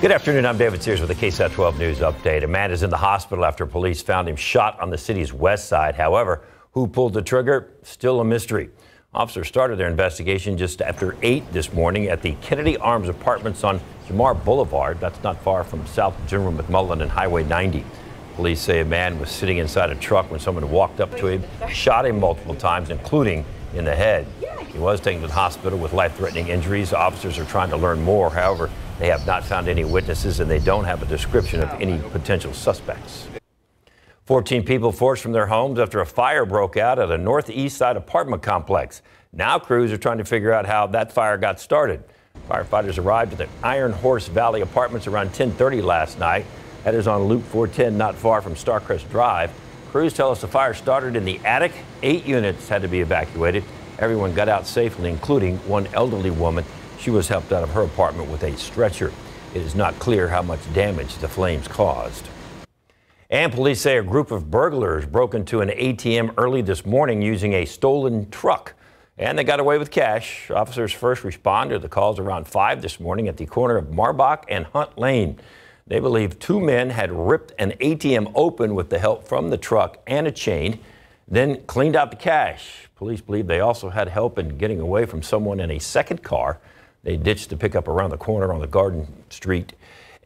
Good afternoon. I'm David Sears with the KSAT 12 News Update. A man is in the hospital after police found him shot on the city's west side. However, who pulled the trigger? Still a mystery. Officers started their investigation just after 8 this morning at the Kennedy Arms Apartments on Jamar Boulevard. That's not far from South General McMullen and Highway 90. Police say a man was sitting inside a truck when someone walked up to him, shot him multiple times, including in the head. He was taken to the hospital with life-threatening injuries. Officers are trying to learn more. However, they have not found any witnesses and they don't have a description of any potential suspects. 14 people forced from their homes after a fire broke out at a northeast side apartment complex. Now crews are trying to figure out how that fire got started. Firefighters arrived at the Iron Horse Valley Apartments around 10:30 last night. That is on Loop 410, not far from Starcrest Drive. Crews tell us the fire started in the attic. Eight units had to be evacuated. Everyone got out safely, including one elderly woman. She was helped out of her apartment with a stretcher. It is not clear how much damage the flames caused. And police say a group of burglars broke into an ATM early this morning using a stolen truck. And they got away with cash. Officers first responded to the calls around 5 this morning at the corner of Marbach and Hunt Lane. They believe two men had ripped an ATM open with the help from the truck and a chain, then cleaned out the cash. Police believe they also had help in getting away from someone in a second car. They ditched the pickup around the corner on the Garden Street,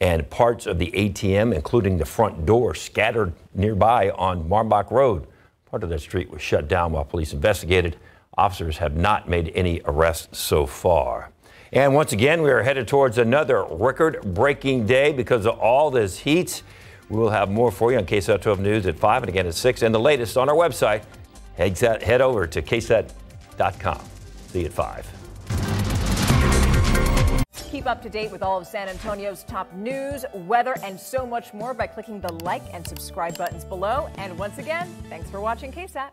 and parts of the ATM, including the front door, scattered nearby on Marbach Road. Part of that street was shut down while police investigated. Officers have not made any arrests so far. And once again, we are headed towards another record breaking day because of all this heat. We will have more for you on KSAT 12 News at 5 and again at 6, and the latest on our website head, head over to ksat.com. See you at 5. Keep up to date with all of San Antonio's top news, weather, and so much more by clicking the like and subscribe buttons below. And once again, thanks for watching KSAT.